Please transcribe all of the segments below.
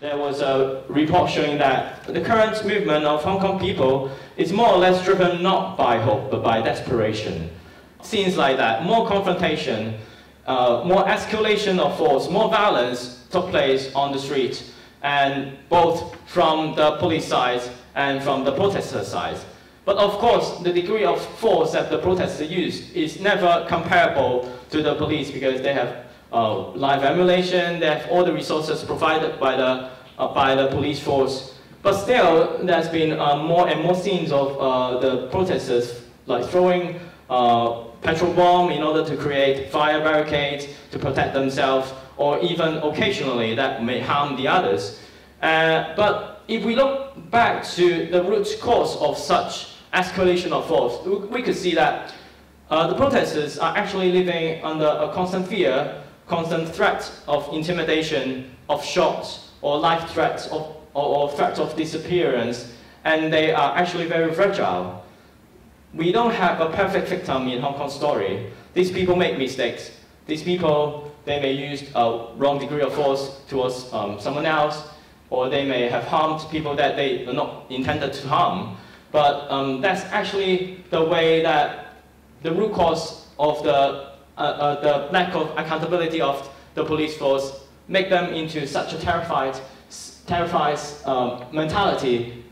there was a report showing that the current movement of Hong Kong people is more or less driven not by hope but by desperation. Scenes like that, more confrontation, uh, more escalation of force, more violence took place on the street, and both from the police side and from the protester side. But of course, the degree of force that the protesters used is never comparable to the police because they have uh, live emulation, they have all the resources provided by the, uh, by the police force. But still, there's been uh, more and more scenes of uh, the protesters like throwing uh, petrol bomb in order to create fire barricades to protect themselves, or even occasionally that may harm the others. But if we look back to the root cause of such escalation of force, we could see that uh, the protesters are actually living under a constant fear, constant threat of intimidation, of shots, or life threats, of, or, or threats of disappearance, and they are actually very fragile. We don't have a perfect victim in Hong Kong story. These people make mistakes. These people, they may use a wrong degree of force towards um, someone else, or they may have harmed people that they are not intended to harm. But um, that's actually the way that the root cause of the, the lack of accountability of the police force make them into such a terrified, terrified um, mentality.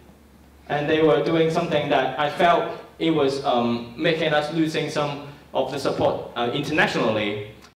And they were doing something that I felt it was um, making us losing some of the support uh, internationally.